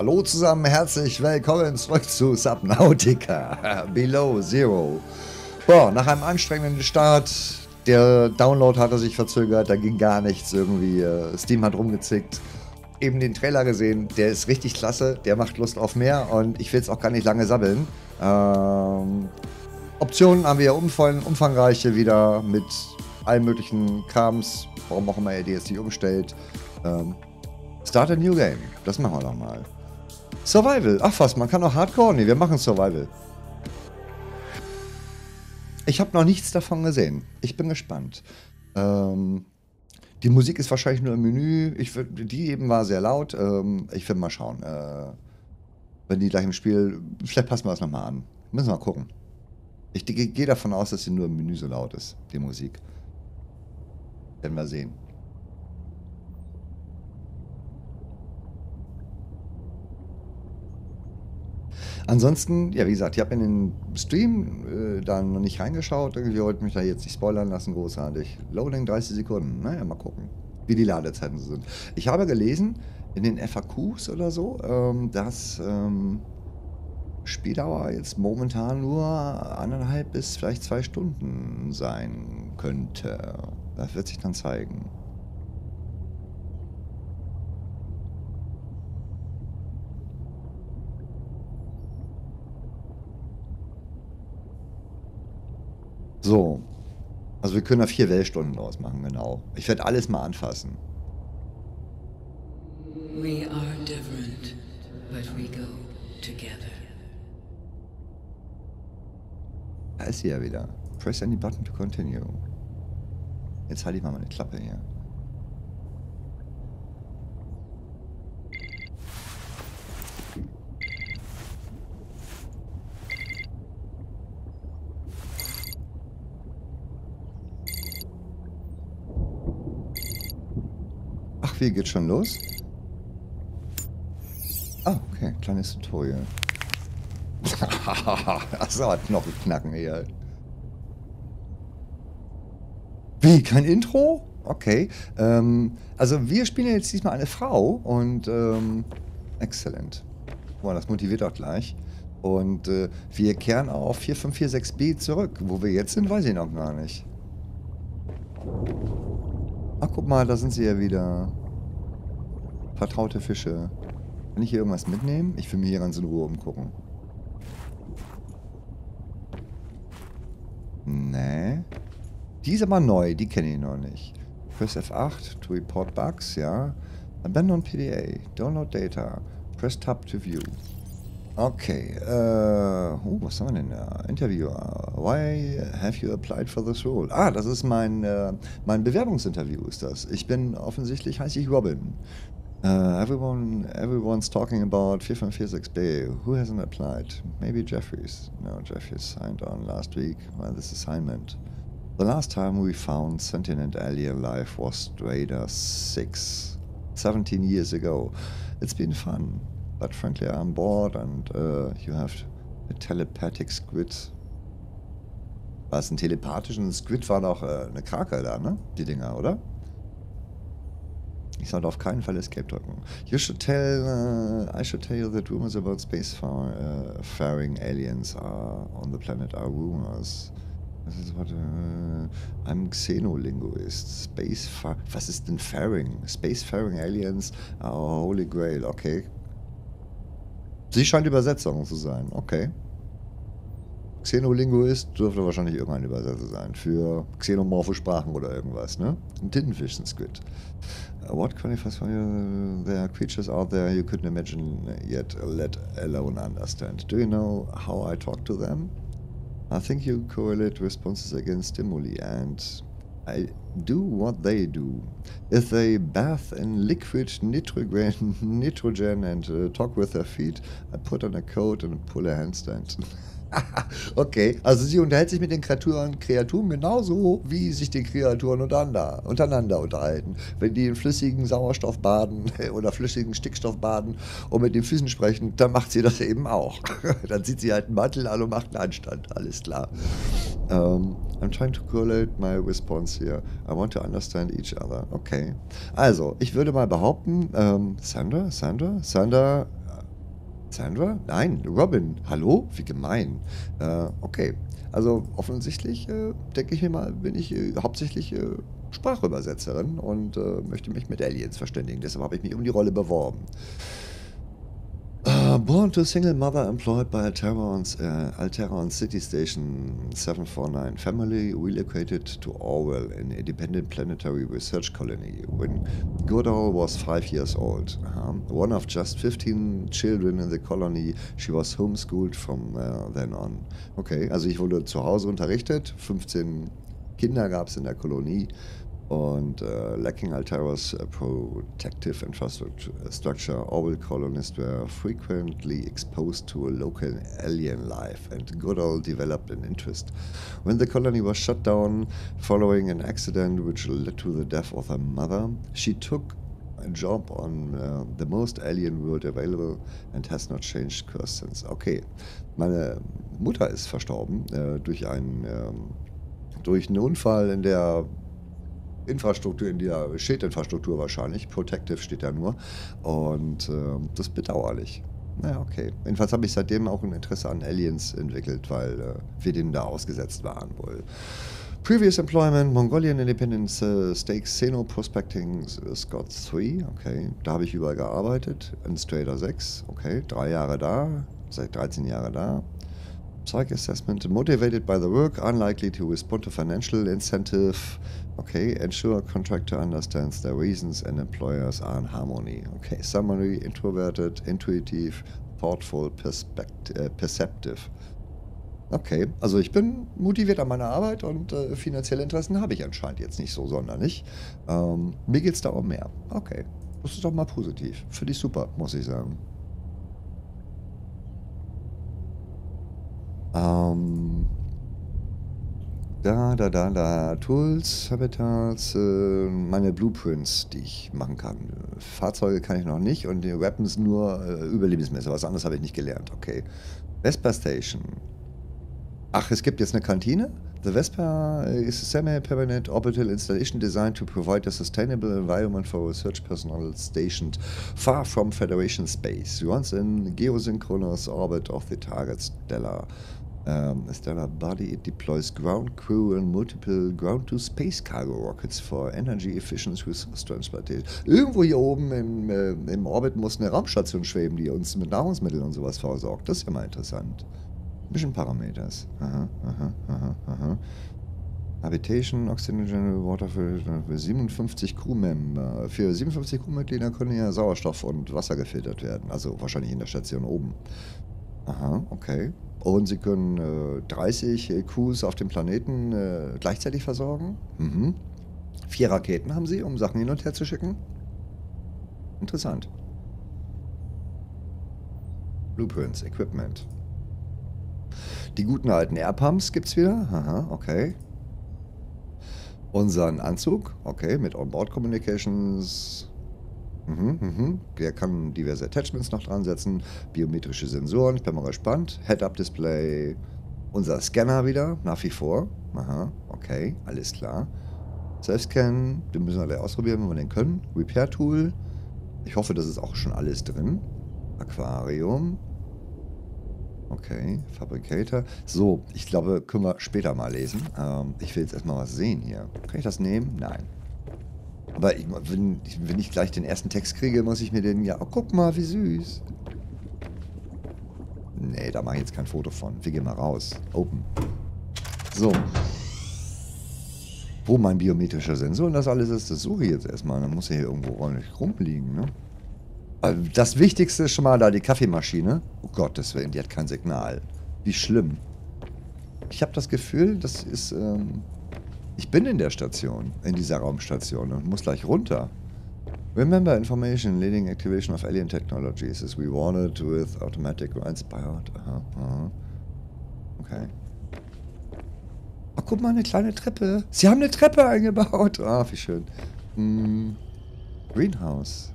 Hallo zusammen, herzlich willkommen zurück zu Subnautica Below Zero. Boah, nach einem anstrengenden Start, der Download hatte sich verzögert, da ging gar nichts irgendwie. Äh, Steam hat rumgezickt. Eben den Trailer gesehen, der ist richtig klasse, der macht Lust auf mehr und ich will es auch gar nicht lange sabbeln. Ähm, Optionen haben wir ja umfallen, umfangreiche wieder mit allen möglichen Krams, warum auch immer er jetzt nicht umstellt. Ähm, Start a New Game. Das machen wir doch mal. Survival. Ach was, man kann auch Hardcore. Nee, wir machen Survival. Ich habe noch nichts davon gesehen. Ich bin gespannt. Ähm, die Musik ist wahrscheinlich nur im Menü. Ich, die eben war sehr laut. Ähm, ich will mal schauen. Äh, wenn die gleich im Spiel. Vielleicht passen wir das nochmal an. Müssen wir mal gucken. Ich gehe davon aus, dass sie nur im Menü so laut ist, die Musik. Werden wir sehen. Ansonsten, ja, wie gesagt, ich habe in den Stream äh, da noch nicht reingeschaut. Irgendwie wollte mich da jetzt nicht spoilern lassen, großartig. Loading 30 Sekunden. Naja, mal gucken, wie die Ladezeiten sind. Ich habe gelesen in den FAQs oder so, ähm, dass ähm, Spieldauer jetzt momentan nur anderthalb bis vielleicht zwei Stunden sein könnte. Das wird sich dann zeigen. So. Also wir können da vier Wellstunden draus machen, genau. Ich werde alles mal anfassen. We are different, but we go together. Da ist sie ja wieder. Press any button to continue. Jetzt halte ich mal meine Klappe hier. Wie geht schon los? Ah, okay, kleines Tutorial. das ist aber Knochenknacken hier. Wie, kein Intro? Okay. Ähm, also wir spielen jetzt diesmal eine Frau und ähm, exzellent. Boah, das motiviert auch gleich. Und äh, wir kehren auf 4546b zurück. Wo wir jetzt sind, weiß ich noch gar nicht. Ach, guck mal, da sind sie ja wieder. Vertraute Fische. Kann ich hier irgendwas mitnehmen? Ich will mir hier ganz in Ruhe umgucken. Nee. Die ist aber neu, die kenne ich noch nicht. Press F8 to report bugs, ja. Abandon PDA, download data, press tab to view. Okay, äh, oh, was haben wir denn da? Interviewer. Why have you applied for this role? Ah, das ist mein, äh, mein Bewerbungsinterview ist das. Ich bin offensichtlich, heiße ich Robin. Uh, everyone, everyone's talking about FIFA Physics Bay. Who hasn't applied? Maybe Jeffries. No, Jeffries signed on last week. Well, this assignment. The last time we found sentient alien life was Raider 6, 17 years ago. It's been fun, but frankly, I'm bored and uh, you have a telepathic squid. Was, ein telepathischen Squid war doch äh, eine Krake da, ne? Die Dinger, oder? Ich sollte auf keinen Fall Escape drücken. You should tell, uh, I should tell you that rumors about space uh, faring aliens are on the planet are rumors. Das ist what, uh, I'm Xenolinguist. Space Was ist denn faring? Spacefaring aliens are holy grail. Okay. Sie scheint Übersetzung zu sein. Okay. Xenolinguist dürfte wahrscheinlich irgendein Übersetzer sein. Für xenomorphe Sprachen oder irgendwas, ne? Ein Tintenfisch, ein Squid. What qualifies for you? There are creatures out there you couldn't imagine yet, let alone understand. Do you know how I talk to them? I think you correlate responses against stimuli, and I do what they do. If they bath in liquid nitrogen, nitrogen and uh, talk with their feet, I put on a coat and pull a handstand. okay, also sie unterhält sich mit den Kreaturen, Kreaturen genauso, wie sich die Kreaturen untereinander, untereinander unterhalten. Wenn die in flüssigen Sauerstoff baden oder flüssigen Stickstoff baden und mit den Füßen sprechen, dann macht sie das eben auch. dann zieht sie halt einen Mantel an und macht einen Anstand, alles klar. Um, ähm, I'm trying to correlate my response here. I want to understand each other. Okay. Also, ich würde mal behaupten, ähm, Sandra, Sandra, Sandra Sandra? Nein, Robin. Hallo? Wie gemein. Äh, okay. Also offensichtlich, äh, denke ich mir mal, bin ich äh, hauptsächlich äh, Sprachübersetzerin und äh, möchte mich mit Aliens verständigen. Deshalb habe ich mich um die Rolle beworben. Uh, born to a single mother employed by Alteron's, uh, City Station 749 family relocated to Orwell, an independent planetary research colony, when Goodall was five years old. Uh, one of just 15 children in the colony, she was homeschooled from uh, then on. Okay, also ich wurde zu Hause unterrichtet, 15 Kinder gab es in der Kolonie und äh, lacking Altera's uh, protective infrastructure, Orwell colonists were frequently exposed to a local alien life, and Goodall developed an interest. When the colony was shut down following an accident which led to the death of her mother, she took a job on uh, the most alien world available and has not changed course since. Okay, meine Mutter ist verstorben äh, durch einen ähm, durch einen Unfall in der Infrastruktur, in der Schildinfrastruktur wahrscheinlich. Protective steht da nur. Und äh, das ist bedauerlich. Naja, okay. Jedenfalls habe ich seitdem auch ein Interesse an Aliens entwickelt, weil äh, wir denen da ausgesetzt waren wohl. Previous Employment, Mongolian Independence uh, State Xeno Prospecting uh, Scott 3, okay. Da habe ich überall gearbeitet. In Strader 6, okay. Drei Jahre da, seit 13 Jahren da. Psych Assessment, motivated by the work, unlikely to respond to financial incentive. Okay, ensure contractor understands their reasons and employers are in harmony. Okay, summary, introverted, intuitive, thoughtful, äh, perceptive. Okay, also ich bin motiviert an meiner Arbeit und äh, finanzielle Interessen habe ich anscheinend jetzt nicht so sonderlich. Ähm, mir geht es da um mehr. Okay, das ist doch mal positiv. Finde ich super, muss ich sagen. Ähm, da, da, da, da. Tools, Habitats, äh, meine Blueprints, die ich machen kann. Fahrzeuge kann ich noch nicht und die Weapons nur äh, Überlebensmesser. Was anderes habe ich nicht gelernt. Okay. Vespa Station. Ach, es gibt jetzt eine Kantine? The Vespa is a semi-permanent orbital installation designed to provide a sustainable environment for research personnel stationed far from Federation space, once in geosynchronous orbit of the target stellar. Um, stellar body, it deploys ground crew and multiple ground-to-space cargo rockets for energy-efficient resource transportation. Irgendwo hier oben im, äh, im Orbit muss eine Raumstation schweben, die uns mit Nahrungsmitteln und sowas versorgt. Das ist ja mal interessant. Mission Parameters. Aha, aha, aha, aha. Habitation, Oxygen Water für, für 57 Crewmember. Für 57 Crewmitglieder können ja Sauerstoff und Wasser gefiltert werden. Also wahrscheinlich in der Station oben. Aha, okay. Und sie können äh, 30 Crews auf dem Planeten äh, gleichzeitig versorgen. Mhm. Vier Raketen haben sie, um Sachen hin und her zu schicken. Interessant. Blueprints, Equipment. Die guten alten Airpumps gibt's wieder. Aha, okay. Unseren Anzug, okay, mit Onboard Communications. Mhm, mhm. Der kann diverse Attachments noch dran setzen. Biometrische Sensoren, ich bin mal gespannt. Head-Up-Display. Unser Scanner wieder, nach wie vor. Aha, okay, alles klar. Self-Scan, den müssen wir alle ausprobieren, wenn wir den können. Repair-Tool. Ich hoffe, das ist auch schon alles drin. Aquarium. Okay, Fabricator. So, ich glaube, können wir später mal lesen. Ähm, ich will jetzt erstmal was sehen hier. Kann ich das nehmen? Nein. Aber ich, wenn, wenn, ich gleich den ersten Text kriege, muss ich mir den ja... Oh, guck mal, wie süß. Nee, da mache ich jetzt kein Foto von. Wir gehen mal raus. Open. So. Wo mein biometrischer Sensor und das alles ist, das suche ich jetzt erstmal. Dann muss er hier irgendwo ordentlich rumliegen, ne? Also das Wichtigste ist schon mal da die Kaffeemaschine. Oh Gottes Willen, die hat kein Signal. Wie schlimm. Ich habe das Gefühl, das ist... Ähm ich bin in der Station, in dieser Raumstation und muss gleich runter. Remember information leading activation of alien technologies is rewarded with automatic inspired. Aha, aha. Okay. Oh, guck mal, eine kleine Treppe. Sie haben eine Treppe eingebaut. Ah, wie schön. Hm. Greenhouse.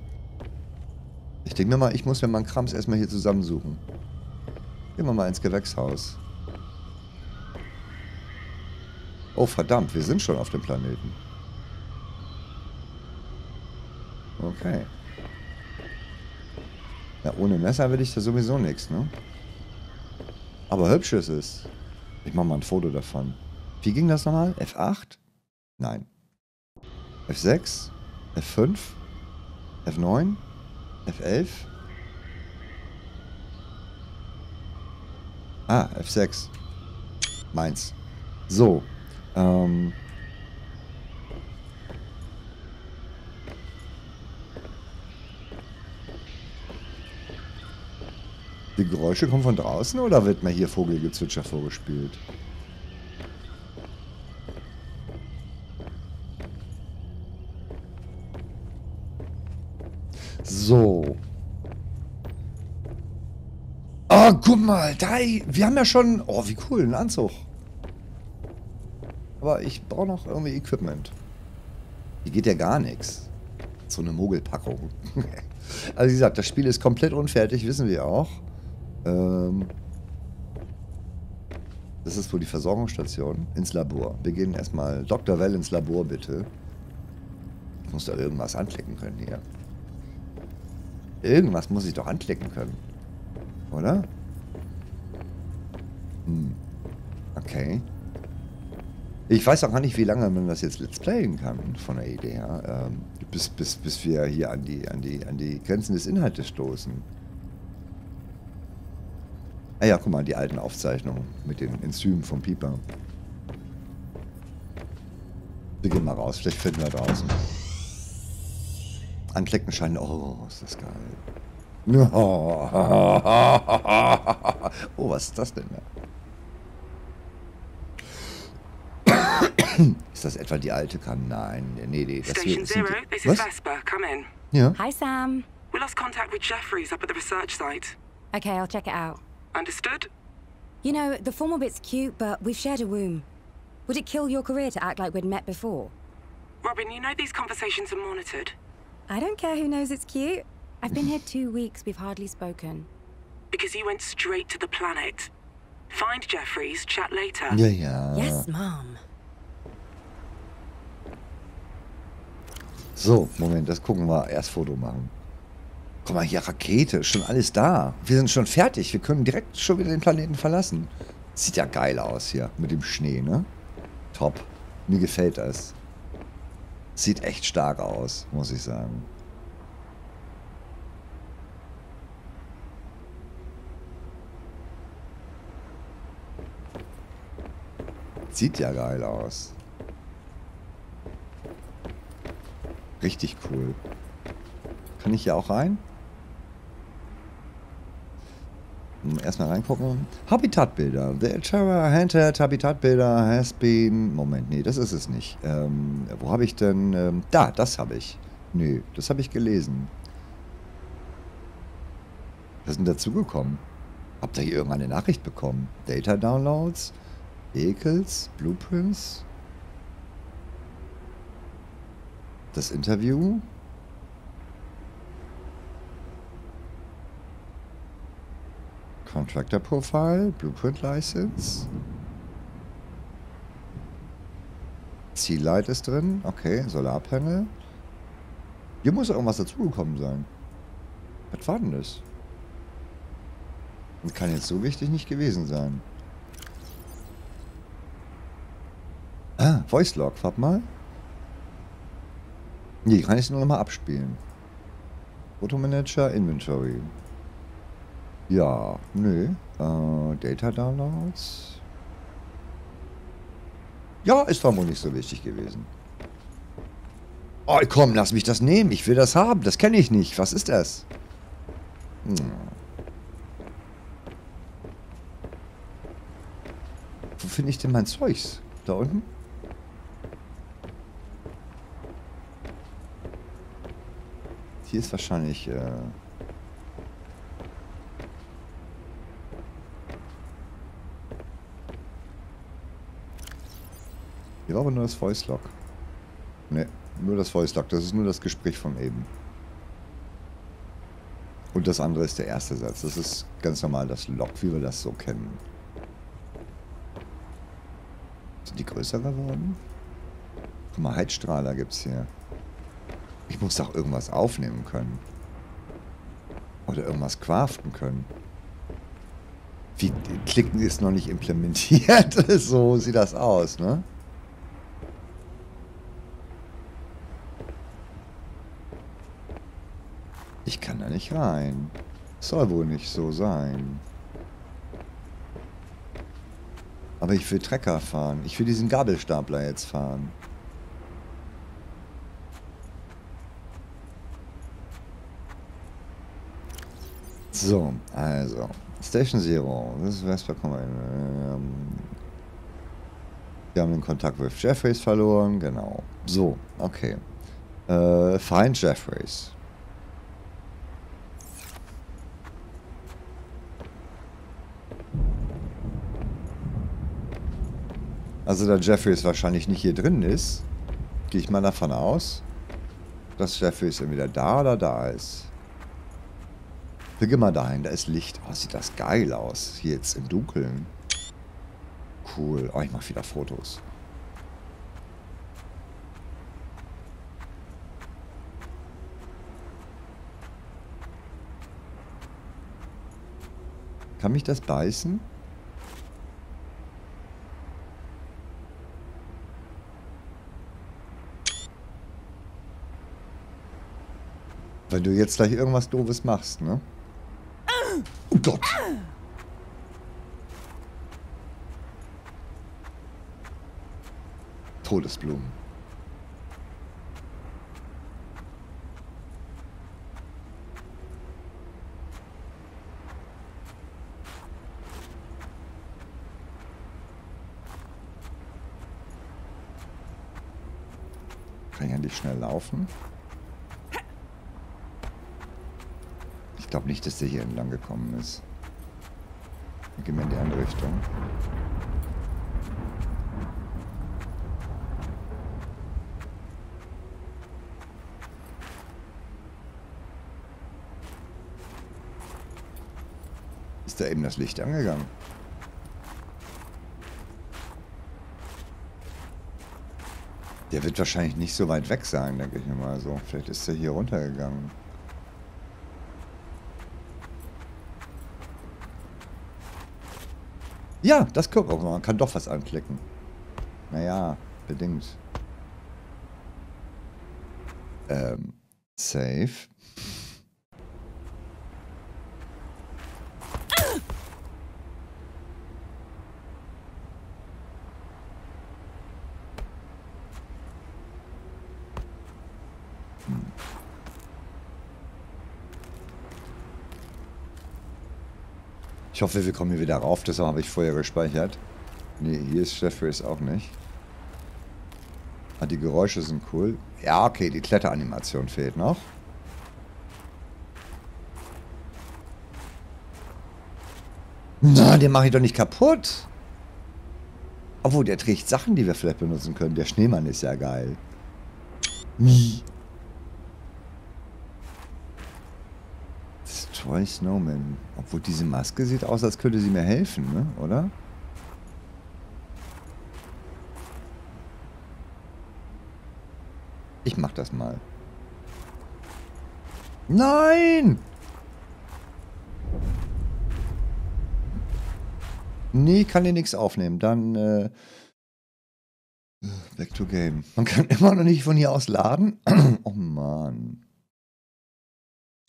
Ich denke mir mal, ich muss mir meinen Krams erstmal hier zusammensuchen. Gehen wir mal ins Gewächshaus. Oh verdammt, wir sind schon auf dem Planeten. Okay. Ja, ohne Messer will ich da sowieso nichts, ne? Aber hübsch ist es. Ich mach mal ein Foto davon. Wie ging das nochmal? F8? Nein. F6? F5? F9? F11? Ah, F6. Meins. So. Ähm. Die Geräusche kommen von draußen oder wird mir hier Vogelgezwitscher vorgespielt? So. Oh, guck mal, da, wir haben ja schon, oh, wie cool, ein Anzug. Aber ich brauche noch irgendwie Equipment. Hier geht ja gar nichts. So eine Mogelpackung. also wie gesagt, das Spiel ist komplett unfertig, wissen wir auch. Ähm, das ist wohl die Versorgungsstation ins Labor. Wir gehen erstmal Dr. Well ins Labor, bitte. Ich muss da irgendwas anklicken können hier. Irgendwas muss ich doch anklicken können. Oder? Hm. Okay. Ich weiß auch gar nicht, wie lange man das jetzt Let's Playen kann, von der Idee her. Ähm, bis, bis, bis wir hier an die, an, die, an die Grenzen des Inhaltes stoßen. Ah ja, guck mal, die alten Aufzeichnungen mit den Enzymen vom Pieper. Wir gehen mal raus, vielleicht finden wir draußen. Anklicken scheinen. Oh, ist das geil. Oh, was ist das denn da? ist das etwa die alte Kann? Nein, nee, nee. Das Station Zero, this is Vesper. Come in. Ja. Hi, Sam. We lost contact with Jeffries up at the research site. Okay, I'll check it out. Understood? You know, the formal bit's cute, but we've shared a womb. Would it kill your career to act like we'd met before? Robin, you know these conversations are monitored. I don't care who knows it's cute. I've been here two weeks, we've hardly spoken. Because you went straight to the planet. Find Jeffries, chat later. Yeah, yeah. Yes, Mom. So, Moment, das gucken wir. Erst Foto machen. Guck mal, hier Rakete, schon alles da. Wir sind schon fertig. Wir können direkt schon wieder den Planeten verlassen. Sieht ja geil aus hier mit dem Schnee, ne? Top. Mir gefällt das. Sieht echt stark aus, muss ich sagen. Sieht ja geil aus. Richtig cool. Kann ich hier auch rein? Hm, Erstmal reingucken. Habitatbilder. The Terra Handheld Habitatbilder has been... Moment, nee, das ist es nicht. Ähm, wo habe ich denn... Ähm, da, das habe ich. Nö, das habe ich gelesen. Was ist denn dazugekommen? Habt ihr hier irgendeine Nachricht bekommen? Data Downloads? Vehicles? Blueprints? Das Interview? Contractor Profile, Blueprint License. Ziellight ist drin, okay, Solarpanel. Hier muss irgendwas dazugekommen sein. Was war denn das? Das kann jetzt so wichtig nicht gewesen sein. Ah, Voice Log, warte mal. Nee, kann ich nur noch mal abspielen. Fotomanager, Inventory. Ja, nö. Äh, Data Downloads. Ja, ist vermutlich nicht so wichtig gewesen. Oh, komm, lass mich das nehmen. Ich will das haben. Das kenne ich nicht. Was ist das? Hm. Wo finde ich denn mein Zeugs? Da unten? Hier ist wahrscheinlich... Äh Hier war aber nur das Voice Log. Ne, nur das Voice Log. Das ist nur das Gespräch von eben. Und das andere ist der erste Satz. Das ist ganz normal das Log, wie wir das so kennen. Sind die größer geworden? Guck mal, Heizstrahler gibt's hier. Ich muss doch irgendwas aufnehmen können. Oder irgendwas craften können. Wie klicken ist noch nicht implementiert? so sieht das aus, ne? Ich kann da nicht rein. Soll wohl nicht so sein. Aber ich will Trecker fahren. Ich will diesen Gabelstapler jetzt fahren. So, also. Station Zero. Das ist Vesper ähm, Wir haben den Kontakt mit Jeffreys verloren. Genau. So, okay. Äh, find Jeffreys. Also da Jeffreys wahrscheinlich nicht hier drin ist, gehe ich mal davon aus, dass Jeffreys entweder da oder da ist. Wir gehen mal dahin, da ist Licht. Oh, sieht das geil aus. Hier jetzt im Dunkeln. Cool. Oh, ich mache wieder Fotos. Kann mich das beißen? Wenn du jetzt gleich irgendwas Doofes machst, ne? Gott. Todesblumen. Kann ich endlich schnell laufen? Glaube nicht, dass der hier entlang gekommen ist. Wir gehen in die andere Richtung. Ist da eben das Licht angegangen? Der wird wahrscheinlich nicht so weit weg sein, denke ich mir mal so. Vielleicht ist er hier runtergegangen. Ja, das guck auch. Man kann doch was anklicken. Naja, bedingt. Ähm, save. Ich hoffe, wir kommen hier wieder rauf. Das habe ich vorher gespeichert. Ne, hier ist Jeffreys auch nicht. Ah, die Geräusche sind cool. Ja, okay, die Kletteranimation fehlt noch. Na, den mache ich doch nicht kaputt. Obwohl, der trägt Sachen, die wir vielleicht benutzen können. Der Schneemann ist ja geil. Nie. Troy Snowman. Obwohl diese Maske sieht aus, als könnte sie mir helfen, ne? oder? Ich mach das mal. Nein! Nee, kann dir nichts aufnehmen. Dann, äh, Back to Game. Man kann immer noch nicht von hier aus laden. oh Mann.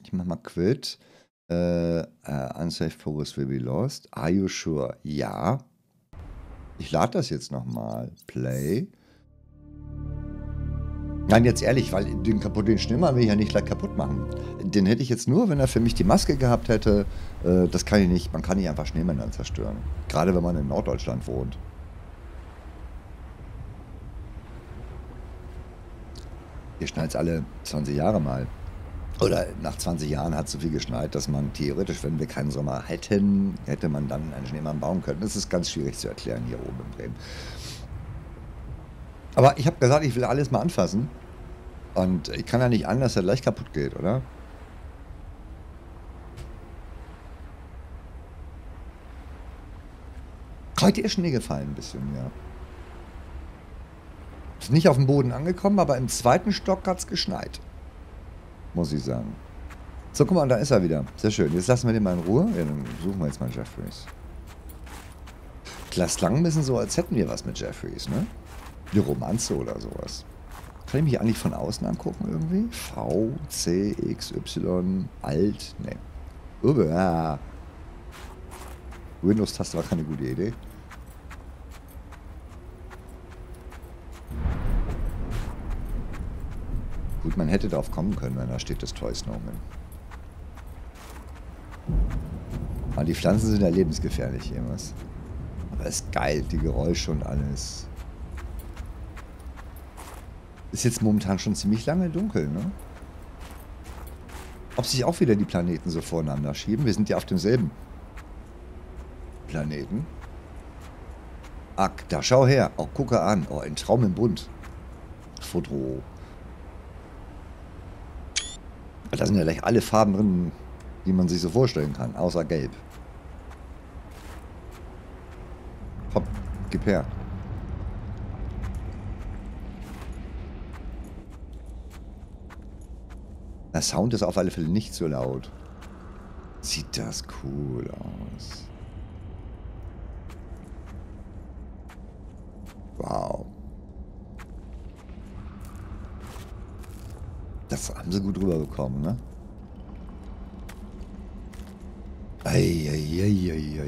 Ich mach mal Quit. Uh, unsafe focus will be lost. Are you sure? Ja. Ich lade das jetzt nochmal. Play. Nein, jetzt ehrlich, weil den kaputten Schneemann will ich ja nicht gleich kaputt machen. Den hätte ich jetzt nur, wenn er für mich die Maske gehabt hätte. Äh, das kann ich nicht. Man kann nicht einfach Schneemänner zerstören. Gerade wenn man in Norddeutschland wohnt. Schneit es alle 20 Jahre mal. Oder nach 20 Jahren hat es so viel geschneit, dass man theoretisch, wenn wir keinen Sommer hätten, hätte man dann einen Schneemann bauen können. Das ist ganz schwierig zu erklären hier oben in Bremen. Aber ich habe gesagt, ich will alles mal anfassen. Und ich kann ja nicht an, dass er gleich kaputt geht, oder? Heute ist Schnee gefallen ein bisschen, ja. Ist nicht auf dem Boden angekommen, aber im zweiten Stock hat es geschneit muss ich sagen. So, guck mal, da ist er wieder. Sehr schön. Jetzt lassen wir den mal in Ruhe. Ja, dann suchen wir jetzt mal Jeffries. Klas lang ein bisschen so, als hätten wir was mit Jeffries, ne? Eine Romanze oder sowas. Kann ich mich eigentlich von außen angucken irgendwie? V, C, X, Y, Alt? Ne. Windows-Taste war keine gute Idee. Gut, man hätte darauf kommen können, wenn da steht das Toy Snowman. Aber die Pflanzen sind ja lebensgefährlich, irgendwas. Aber ist geil, die Geräusche und alles. Ist jetzt momentan schon ziemlich lange dunkel, ne? Ob sich auch wieder die Planeten so voreinander schieben? Wir sind ja auf demselben Planeten. Ach, da schau her. Oh, gucke an. Oh, ein Traum im Bund. Da sind ja gleich alle Farben drin, die man sich so vorstellen kann, außer Gelb. Hopp, gib her. Der Sound ist auf alle Fälle nicht so laut. Sieht das cool aus. Wow. Das haben sie gut rüberbekommen, ne? Eieieiei.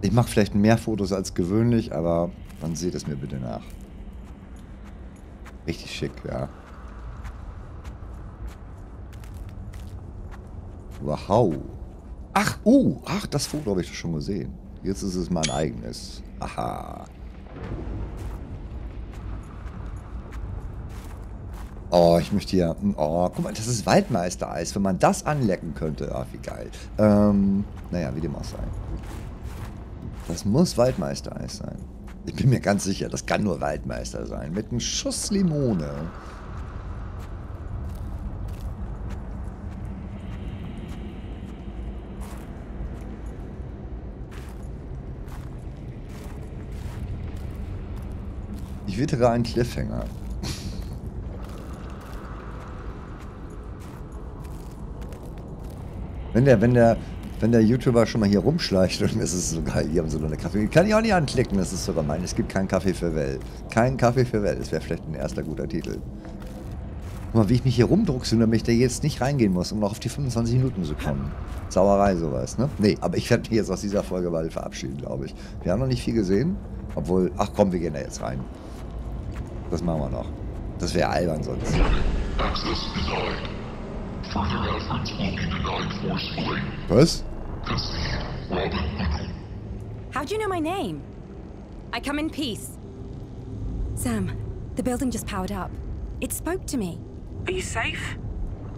Ich mache vielleicht mehr Fotos als gewöhnlich, aber man sieht es mir bitte nach. Richtig schick, ja. Wow. Ach, oh, ach, das Foto habe ich schon gesehen. Jetzt ist es mein eigenes. Aha. Oh, ich möchte hier... Oh, guck mal, das ist Waldmeistereis. Wenn man das anlecken könnte. Ach, wie geil. Ähm, naja, wie dem auch sei. Das muss Waldmeistereis sein. Ich bin mir ganz sicher, das kann nur Waldmeister sein. Mit einem Schuss Limone. Ich wittere einen Cliffhanger. Wenn der, wenn der, wenn der YouTuber schon mal hier rumschleicht und es ist so geil, hier haben sie nur eine Kaffee. Kann ich auch nicht anklicken, das ist sogar mein. Es gibt keinen Kaffee für Welt. Kein Kaffee für Welt. Das wäre vielleicht ein erster guter Titel. Guck mal, wie ich mich hier rumdruckse, damit ich da jetzt nicht reingehen muss, um noch auf die 25 Minuten zu kommen. Sauerei sowas, ne? Nee, aber ich werde mich jetzt aus dieser Folge bald verabschieden, glaube ich. Wir haben noch nicht viel gesehen. Obwohl, ach komm, wir gehen da jetzt rein. Das machen wir noch. Das wäre albern sonst. Access denied. Further efforts will be denied forcefully. Was? Concede, Robin Hood. How do you know my name? I come in peace. Sam, the building just powered up. It spoke to me. Are you safe?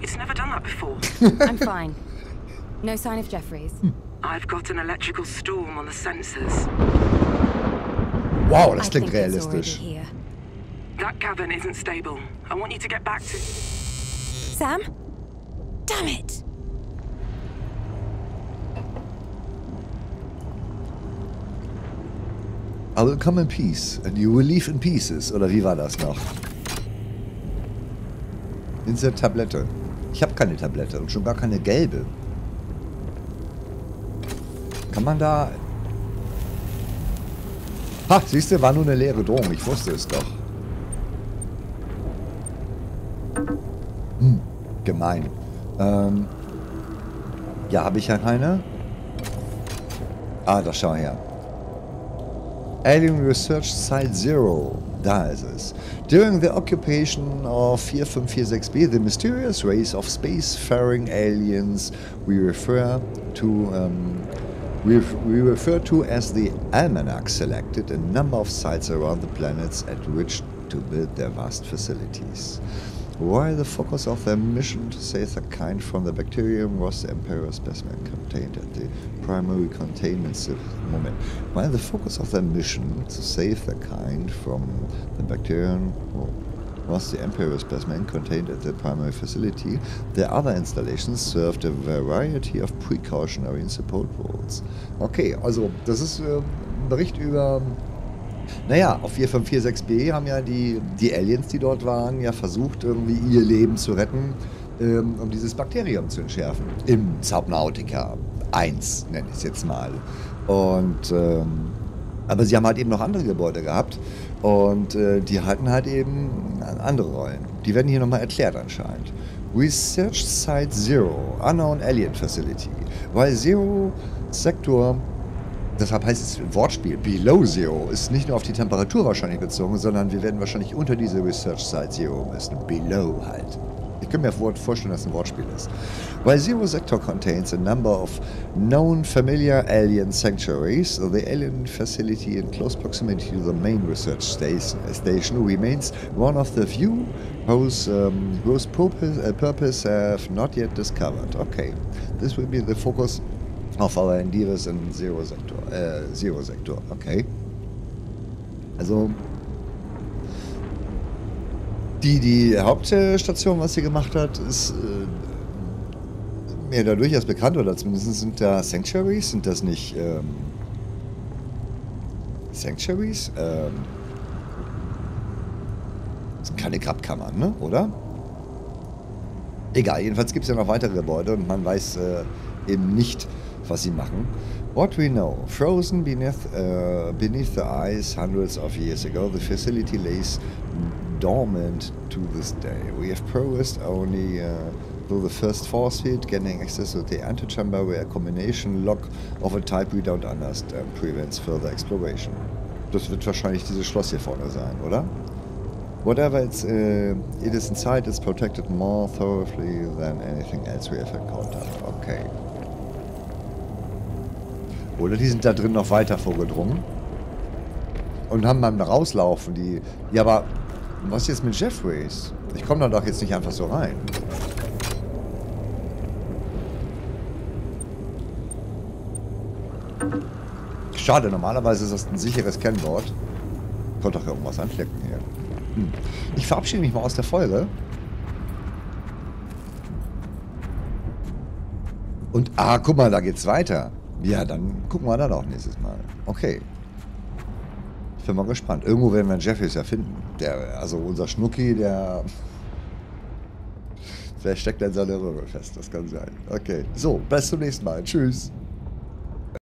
It's never done that before. I'm fine. No sign of Jeffries. Hmm. I've got an electrical storm on the sensors. Wow, das I klingt think it's realistisch. That cavern isn't stable. I want you to get back to. Sam? Damn it! I will come in peace and you will leave in pieces. Oder wie war das noch? Insert Tablette. Ich habe keine Tablette und schon gar keine gelbe. Kann man da... Ha, siehst du, war nur eine leere Drohung. Ich wusste es doch. Hm, gemein. Ähm, ja, habe ich ja keine. Ah, da schau her. Alien Research Site Zero. Da ist es. During the occupation of 4546b, the mysterious race of spacefaring aliens we refer to um, we, we refer to as the Almanac selected a number of sites around the planets at which to build their vast facilities. While the focus of their mission to save the kind from the bacterium was the Emperor specimen contained at the primary containment. Moment. While the focus of their mission to save the kind from the bacterium was the Emperor specimen contained at the primary facility, the other installations served a variety of precautionary and support roles. Okay, also das ist äh, ein Bericht über naja, auf 4546b haben ja die, die Aliens, die dort waren, ja versucht, irgendwie ihr Leben zu retten, ähm, um dieses Bakterium zu entschärfen. Im Subnautica 1, nenne ich es jetzt mal. Und, ähm, aber sie haben halt eben noch andere Gebäude gehabt und äh, die hatten halt eben andere Rollen. Die werden hier nochmal erklärt anscheinend. Research Site Zero, Unknown Alien Facility. Weil Zero Sektor deshalb heißt es Wortspiel, Below Zero, ist nicht nur auf die Temperatur wahrscheinlich bezogen, sondern wir werden wahrscheinlich unter diese Research Site Zero müssen. Below halt. Ich kann mir vorstellen, dass es ein Wortspiel ist. While Zero Sector contains a number of known familiar alien sanctuaries, the alien facility in close proximity to the main research station remains one of the few whose, um, whose purpose, uh, purpose have not yet discovered. Okay, this will be the focus of our endeavors in Zero Sector. Äh, Zero Sector, okay. Also die, die Hauptstation, was sie gemacht hat, ist äh, mir da durchaus bekannt, oder zumindest sind da Sanctuaries, sind das nicht ähm, Sanctuaries? Ähm, das sind keine Grabkammern, ne? oder? Egal, jedenfalls gibt es ja noch weitere Gebäude und man weiß äh, eben nicht, was sie machen. What we know, frozen beneath, uh, beneath the ice hundreds of years ago, the facility lays dormant to this day. We have progressed only uh, through the first force field, getting access to the antechamber where a combination lock of a type we don't understand prevents further exploration. Das wird wahrscheinlich dieses Schloss hier vorne sein, oder? Whatever it's, uh, it is inside is protected more thoroughly than anything else we have encountered. Okay. Oder die sind da drin noch weiter vorgedrungen. Und haben beim Rauslaufen die... Ja, aber was jetzt mit Jeffreys? Ich komme da doch jetzt nicht einfach so rein. Schade, normalerweise ist das ein sicheres Kennwort. Konnte doch irgendwas anklicken hier. Hm. Ich verabschiede mich mal aus der Folge. Und, ah, guck mal, da geht's weiter. Ja, dann gucken wir dann auch nächstes Mal. Okay. Ich bin mal gespannt. Irgendwo werden wir Jeffries ja finden. Der, also unser Schnucki, der... Vielleicht steckt in seiner Röhre fest. Das kann sein. Okay. So, bis zum nächsten Mal. Tschüss.